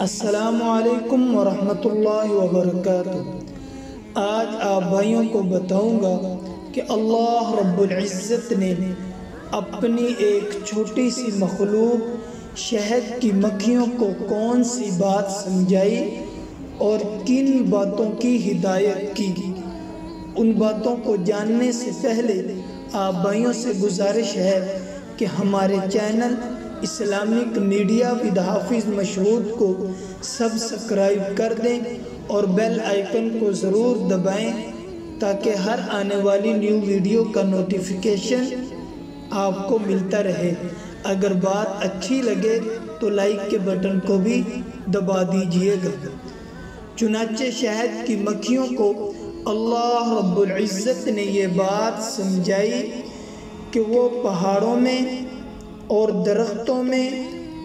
السلام علیکم ورحمۃ اللہ وبرکاتہ۔ آج آپ بھائیوں کو بتاؤں گا کہ اللہ رب العزت نے اپنی ایک چھوٹی سی مخلوق شہد کی مکھیوں کو کون سی بات سمجھائی اور کن باتوں کی ہدایت کی۔ ان باتوں کو جاننے سے پہلے آپ بھائیوں سے گزارش ہے کہ ہمارے چینل اسلامک میڈیا ود حافظ مشہود کو سبسکرائب کر دیں اور بیل آئیکن کو ضرور دبائیں تاکہ ہر آنے والی نیو ویڈیو کا نوٹیفیکیشن آپ کو ملتا رہے۔ اگر بات اچھی لگے تو لائک کے بٹن کو بھی دبا دیجیے گا۔ چنانچہ شہد کی مکھیوں کو اللہ رب العزت نے یہ بات سمجھائی کہ وہ پہاڑوں میں اور درختوں میں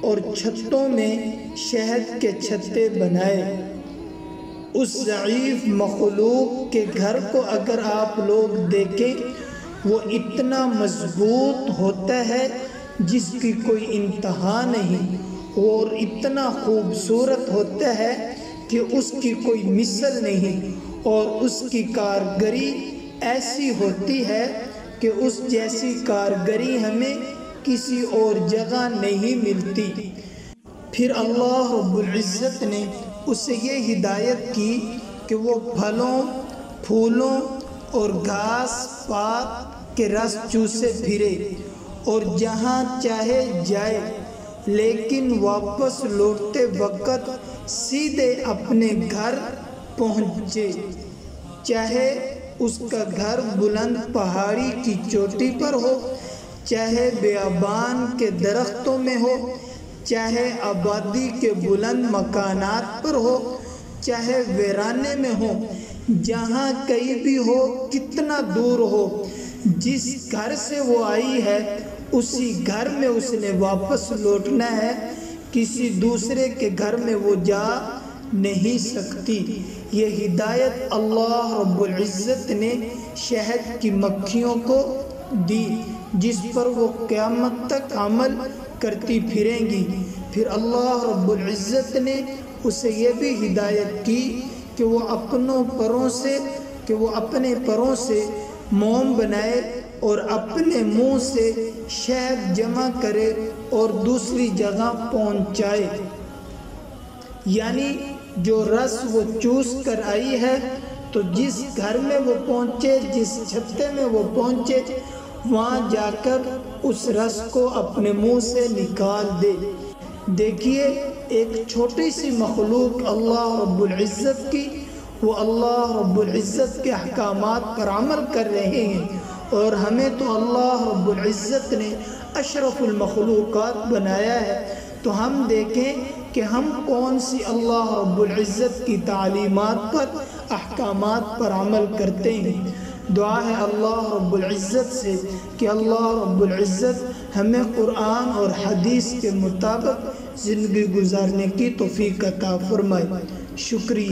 اور چھتوں میں شہد کے چھتے بنائے۔ اس ضعیف مخلوق کے گھر کو اگر آپ لوگ دیکھیں، وہ اتنا مضبوط ہوتا ہے جس کی کوئی انتہا نہیں، اور اتنا خوبصورت ہوتا ہے کہ اس کی کوئی مثل نہیں۔ اور اس کی کارگری ایسی ہوتی ہے کہ اس جیسی کارگری ہمیں کسی اور جگہ نہیں ملتی۔ پھر اللہ رب العزت نے اسے یہ ہدایت کی کہ وہ پھلوں، پھولوں اور گھاس پات کے رس چوسے پھرے اور جہاں چاہے جائے، لیکن واپس لوٹتے وقت سیدھے اپنے گھر پہنچے۔ چاہے اس کا گھر بلند پہاڑی کی چوٹی پر ہو چاہے بیابان کے درختوں میں ہو، چاہے آبادی کے بلند مکانات پر ہو، چاہے ویرانے میں ہو، جہاں کہیں بھی ہو، کتنا دور ہو، جس گھر سے وہ آئی ہے، اسی گھر میں اس نے واپس لوٹنا ہے۔ کسی دوسرے کے گھر میں وہ جا نہیں سکتی۔ یہ ہدایت اللہ رب العزت نے شہد کی مکھیوں کو دی، جس پر وہ قیامت تک عمل کرتی پھریں گی۔ پھر اللہ رب العزت نے اسے یہ بھی ہدایت کی کہ وہ اپنوں پروں سے، کہ وہ اپنے پروں سے موم بنائے اور اپنے منہ سے شہد جمع کرے اور دوسری جگہ پہنچائے۔ یعنی جو رس وہ چوس کر آئی ہے، تو جس گھر میں وہ پہنچے، جس چھتے میں وہ پہنچے وہاں جا کر اس رس کو اپنے منہ سے نکال دے۔ دیکھیے، ایک چھوٹی سی مخلوق اللہ رب العزت کی، وہ اللہ رب العزت کے احکامات پر عمل کر رہے ہیں۔ اور ہمیں تو اللہ رب العزت نے اشرف المخلوقات بنایا ہے۔ تو ہم دیکھیں کہ ہم کون سی اللہ رب العزت کی تعلیمات پر، احکامات پر عمل کرتے ہیں۔ دعا ہے اللہ رب العزت سے کہ اللہ رب العزت ہمیں قرآن اور حدیث کے مطابق زندگی گزارنے کی توفیق عطا فرمائے۔ شکریہ۔